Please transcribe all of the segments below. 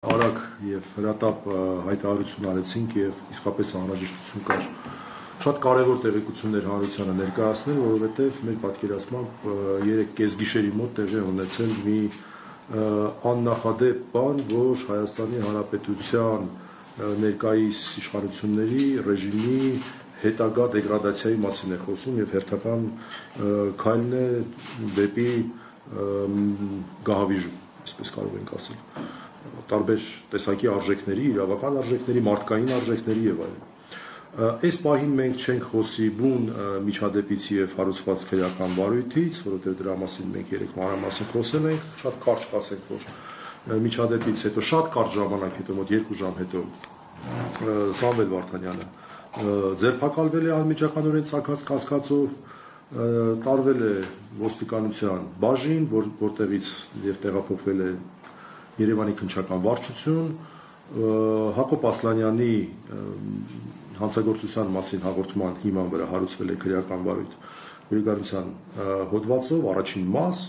արագ եւ հրատապ հայտարարություն արեցինք եւ իսկապես անհրաժեշտություն կար շատ կարևոր տեղեկություններ հանրությանը ներկայացնել, որովհետեւ մեր պատկերացմամբ 3 կես գիշերի մոտ տեղի ունեցել մի աննախադեպ բան, որ Հայաստանի Հանրապետության ներկայիս իշխանությունների ռեժիմի հետագա դեգրադացիայի մասին է խոսում եւ հերթական քայլն է դեպի գահավիժում, այսպես կարող ենք ասել տարբեր տեսակի արժեքների, իրավական արժեքների, մարդկային արժեքների եւ այլն։ Այս պահին մենք չենք խոսի բուն միջադեպից եւ հարուցված քրեական վարույթից, որովհետեւ դրա մասին մենք երեք մանրամասն խոսել ենք, շատ կարճ ասենք, որ միջադեպից հետո շատ կարճ ժամանակ հետո, մոտ 2 ժամ հետո Սամվել Վարդանյանը ձերբակալվել է անմիջականորեն ցակած կասկածով տարվել է ոստիկանության բաժին, որ որտեղից եւ տեղափոխվել է Երևանի քնչական վարչություն, Հակոբ Ասլանյանի հանցագործության մասին հաղորդման հիման վրա հարուցվել է քրեական վարույթ հորիգանության հոդվածով առաջին մաս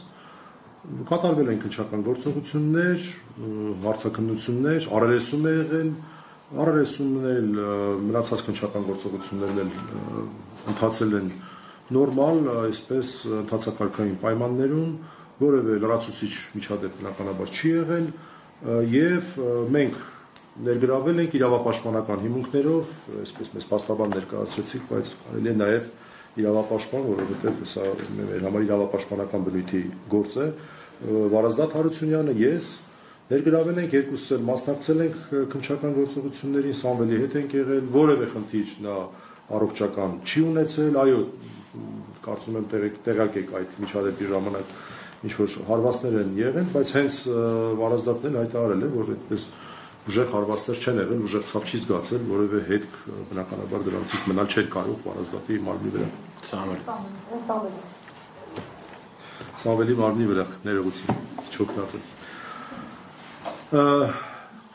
կատարվել են քնչական գործողություններ, հարցակնություններ, արարեսում է եղել, արարեսումն էլ մնացած քնչական գործողություններն էլ ընթացել են նորմալ, այսպես ընթացակարգային պայմաններում, որևէ լրացուցիչ միջադեպ բնականաբար չի եղել եւ մենք ներգրավել ենք իրավապաշտպանական հիմունքներով, այսպես մեզ փաստաբան ներկայացրեցիք, բայց կարելի է նաեւ իրավապաշտպան, որովհետեւ սա մեր համար իրավապաշտպանական բնույթի գործ է, Վարազդատ Հարությունյանը, ես ներգրավել ենք երկուսս էլ մասնակցել ենք քնչական գործողություններին, Սամվելի հետ ենք եղել, որևէ խնդիր նա առողջական չի ունեցել, այո, կարծում եմ տեղյակ եք այդ միջադեպի ժամանակ ինչ որ հարվածներ են եղել, բայց հենց վարազդատն էլ հայտարարել է, որ այդպես ուժեղ հարվածներ չեն եղել, ուժեղ ցավ չի զգացել, որևէ հետք բնականաբար դրանցից մնալ չէր կարող վարազդատի մարմնի վրա։ Սամվել։ Սամվելի մարմնի վրա ներողություն, չօգնացել։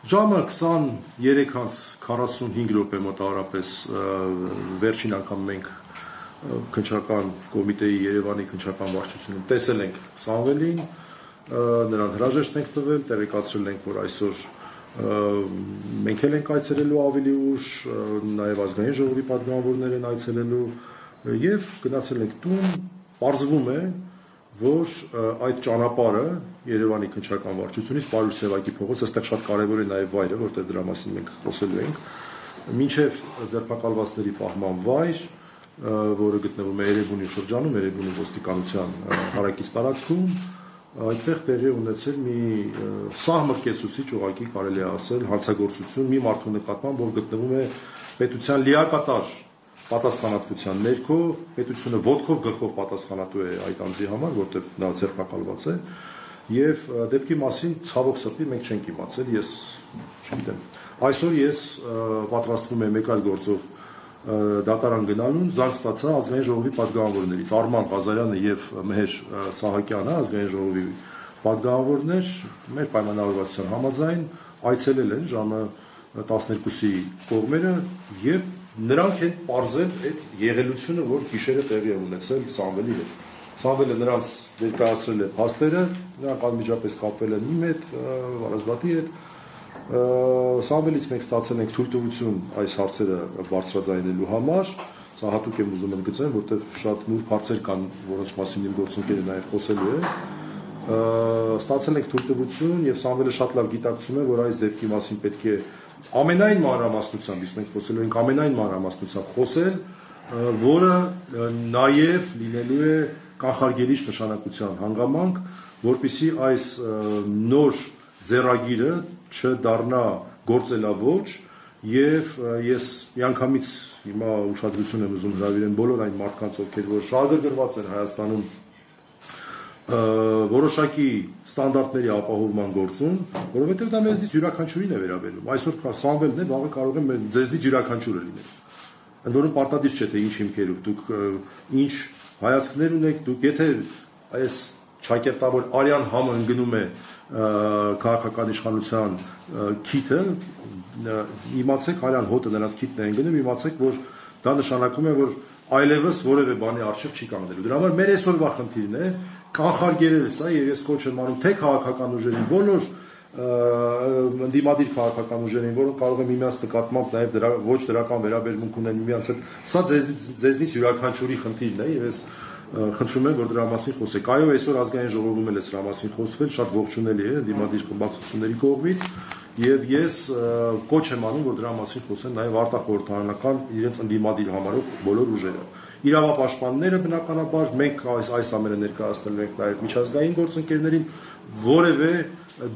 Ժամը 23:45 րոպե մոտավորապես վերջին անգամ մենք քնչական կոմիտեի Երևանի քնչական վարչությունում տեսել ենք Սամվելին, նրան հրաժեշտ ենք տվել, տեղեկացրել ենք, որ այսօր մենք էլ ենք այցելելու ավելի ուշ, նաև ազգային ժողովի падգամավորներ են այցելելու եւ գնացել ենք տուն, ողջվում է, որ այդ ճանապարհը Երևանի քնչական վարչությունից Պարուսևակի փողոց, այստեղ շատ կարևոր է նաև վայրը, որտեղ դրա մասին մենք խոսելու ենք, ինչև ձերբակալվածների պահման վայր, որը գտնվում է Երևանի շրջանում, Երևանի ոստիկանության հարակից տարածքում, այդտեղ տեղի ունեցել մի սահմռկեցուցիչ ուղակի կարելի է ասել հանցագործություն մի մարդու նկատմամբ, որ գտնվում է պետության լիակատար պատասխանատվության ներքո, պետությունը ոդկով գլխով պատասխանատու է այդ անձի համար, որտեղ նա ձերբակալված է, եւ դեպքի մասին ցավոք սրտի մենք չենք իմացել, ես չգիտեմ։ Այսօր ես պատրաստվում եմ մեկ այլ գործով դատարան գնալուն զանգ ստացա ազգային ժողովի падգամավորներից Արման Ղազարյանը եւ Մեհեր Սահակյանը ազգային ժողովի падգամավորներ մեր պայմանավորվածության համաձայն այցելել են ժամը 12-ի կողմերը եւ նրանք հետ parzել այդ եղելությունը, որ գիշերը տեղի է ունեցել Սամվելի հետ։ Սամվելը նրանց ներկայացրել է փաստերը, նրանք անմիջապես կապվել են իմ հետ, Վարազդատի հետ, հետ Սամվելից մենք ստացել ենք թույլտվություն այս հարցերը բարձրաձայնելու համար, սա հատուկ եմ ուզում ընդգծեմ, որտեղ շատ նուրբ հարցեր կան, որոնց մասին իմ գործընկերը նաև խոսելու է։ Ստացել ենք թույլտվություն եւ Սամվելը շատ լավ գիտակցում է, որ այս դեպքի մասին պետք է ամենայն մանրամասնությամբ, իսկ մենք խոսելու ենք ամենայն մանրամասնությամբ խոսել, որը նաև լինելու է կանխարգելիչ նշանակության հանգամանք, որpիսի այս նոր ձեռագիրը չդառնա գործելավոճ եւ ես միանգամից հիմա ուշադրություն եմ ուզում հրավիրել բոլոր այն մարդկանց, ովքեր որ շահագրգռված են Հայաստանում որոշակի ստանդարտների ապահովման գործում, որովհետև դա մեզնից յուրաքանչյուրին է վերաբերում։ Այսօր Սամվելն է, վաղը կարող է ձեզնից յուրաքանչյուրը լինել։ Ընդ որում պարտադիր չէ թե ինչ հիմքերով դուք ինչ հայացքներ ունեք, դուք եթե այս ճակերտավոր արյան համը ընկնում է քաղաքական իշխանության քիթը, իմացեք արյան հոտը նրանց քիթն է ընկնում, իմացեք, որ դա նշանակում է, որ այլևս որևէ բանի արժեվ չի կանգնելու։ Դրա համար մեր այսօրվա խնդիրն է կանխարգելել սա եւ ես կոչ եմ անում թե քաղաքական ուժերին բոլոր ընդդիմադիր քաղաքական ուժերին, որոնք կարող են միմյանց նկատմամբ նաև դրա ոչ դրական վերաբերմունք ունեն միմյանց հետ։ Սա ձեզ ձեզնից յուրաքանչյուրի խնդիրն է եւ ես խնդրում եմ որ դրա մասին խոսեք։ Այո, այսօր ազգային ժողովում էլ է սրա մասին խոսվել, շատ ողջունելի է ընդդիմադիր խմբակցությունների կողմից եւ ես կոչ եմ անում որ դրա մասին խոսեն նաեւ արտախորհրդարանական իրենց ընդդիմադիր համարող բոլոր ուժերը իրավապաշտպանները բնականաբար մենք այս այս ամենը ներկայացնել ենք նաեւ միջազգային գործընկերներին որևէ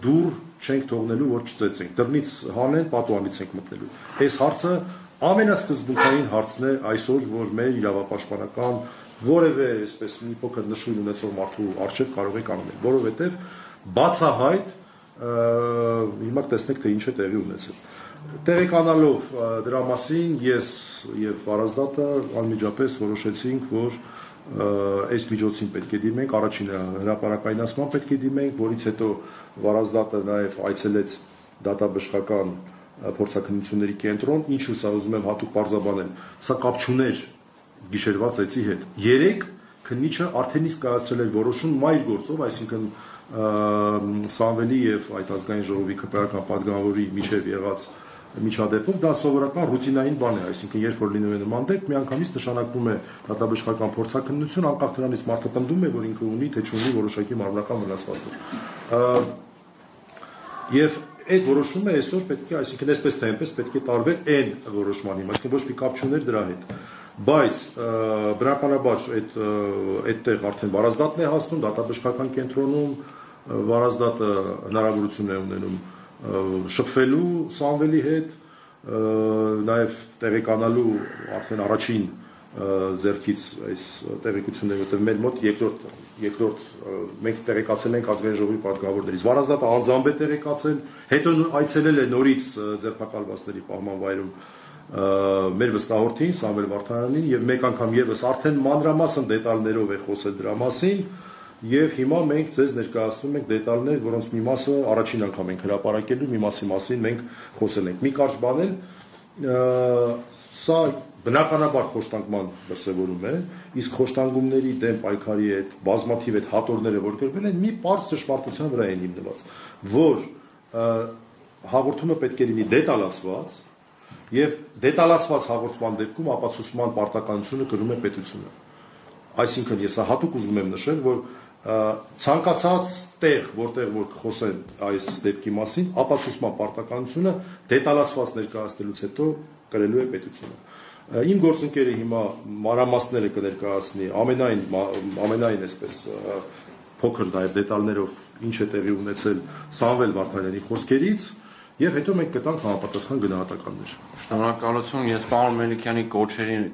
դուր չենք թողնելու որ չծեցենք դռնից հանեն պատուանից ենք մտնելու այս հարցը ամենասկզբունքային հարցն է այսօր որ մեր իրավապաշտպանական որևէ այսպես մի փոքր նշույլ ունեցող մարդու արժեք կարող եք անել որովհետեւ բացահայտ հիմա տեսնեք թե ինչ է տեղի ունեցել տեղեկանալով դրա մասին ես եւ Վարազդատը անմիջապես որոշեցինք որ այս միջոցին պետք է դիմենք, առաջինը հրաապարակայնացման պետք է դիմենք, որից հետո Վարազդատը նաև այցելեց դատաբժշկական փորձակնությունների կենտրոն, ինչու սա ուզում եմ հատուկ բարձաբանել։ Սա կապ չուներ գիշերվա ծեցի հետ։ 3 քննիչը արդեն իսկ կայացրել էր որոշում մայր գործով, այսինքն Սամվելի եւ այդ ազգային ժողովի քրեական падգամավորի միջև եղած միջադեպով դա սովորական ռուտինային բան է, այսինքն երբ որ լինում է նման դեպք, միանգամից նշանակվում է դատաբժշկական փորձակնություն, անկախ դրանից մարդը պնդում է, որ ինքը ունի թե չունի որոշակի մարմնական վնասվածքներ։ Եվ այդ որոշումը այսօր պետք է, այսինքն այսպես թե այնպես պետք է տարվել այն որոշման հիմա, այսինքն ոչ մի կապ չուներ դրա հետ։ Ա, բայց բնականաբար այդ այդտեղ արդեն վարազդատն է հասնում դատաբժշկական կենտրոնում վարազդատը հնարավորություն է ունենում շփվելու Սամվելի հետ, նաև տեղեկանալու արդեն առաջին ձերքից այս տեղեկությունները, որտեղ մեր մոտ երկրորդ երկրորդ մենք տեղեկացել ենք ազգային ժողովի պատգամավորներից։ Վարազդատը անձամբ է տեղեկացել, հետո այցելել է նորից ձերբակալվածների պահման վայրում մեր վստահորդին Սամվել Վարդանյանին եւ մեկ անգամ եւս արդեն մանրամասն դետալներով է խոսել դրա մասին Եվ հիմա մենք ձեզ ներկայացնում ենք դետալներ, որոնց մի մասը առաջին անգամ ենք հրապարակելու, մի մասի մասին մենք խոսել ենք։ Մի կարճ բան էլ սա բնականաբար խոշտանգման դրսևորում է, իսկ խոշտանգումների դեմ պայքարի այդ բազմաթիվ այդ հատորները, որ գրվել են, մի པարզ ճշմարտության վրա են հիմնված, որ հաղորդումը պետք է լինի դետալացված, եւ դետալացված հաղորդման դեպքում ապացուցման պարտականությունը կրում է պետությունը։ Այսինքն ես հատուկ ուզում եմ նշել, որ ցանկացած տեղ, որտեղ որ խոսեն այս դեպքի մասին, ապացուցման պարտականությունը դետալացված ներկայացնելուց հետո կրելու է պետությունը։ Իմ գործընկերը հիմա մանրամասները կներկայացնի ամենայն ամենայն այսպես փոքր նաև դետալներով ինչ է տեղի ունեցել Սամվել Վարդանյանի խոսքերից եւ հետո մենք կտանք համապատասխան գնահատականներ։ Շնորհակալություն, ես պարոն Մելիքյանի կոչերին